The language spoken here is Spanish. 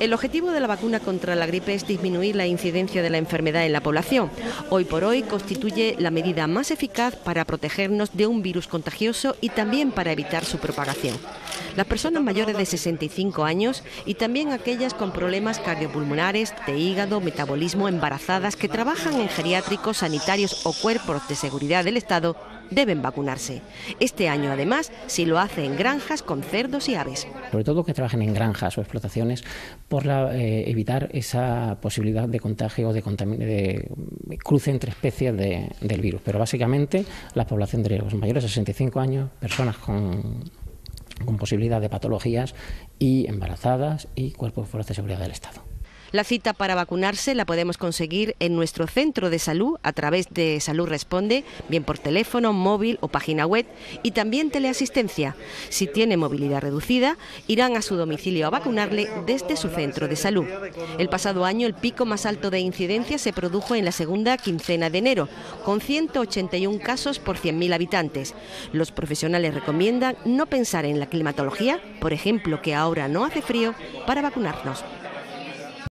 El objetivo de la vacuna contra la gripe es disminuir la incidencia de la enfermedad en la población. Hoy por hoy constituye la medida más eficaz para protegernos de un virus contagioso y también para evitar su propagación. Las personas mayores de 65 años y también aquellas con problemas cardiopulmonares, de hígado, metabolismo, embarazadas que trabajan en geriátricos, sanitarios o cuerpos de seguridad del Estado deben vacunarse. Este año, además, si lo hace en granjas con cerdos y aves. Sobre todo que trabajen en granjas o explotaciones por eh, evitar esa posibilidad de contagio o de, de cruce entre especies del virus. Pero básicamente la población de los mayores de 65 años, personas con con posibilidad de patologías y embarazadas y cuerpos de fuerzas de seguridad del Estado. La cita para vacunarse la podemos conseguir en nuestro centro de salud a través de Salud Responde, bien por teléfono, móvil o página web y también teleasistencia. Si tiene movilidad reducida, irán a su domicilio a vacunarle desde su centro de salud. El pasado año el pico más alto de incidencia se produjo en la segunda quincena de enero, con 181 casos por 100.000 habitantes. Los profesionales recomiendan no pensar en la climatología, por ejemplo que ahora no hace frío, para vacunarnos.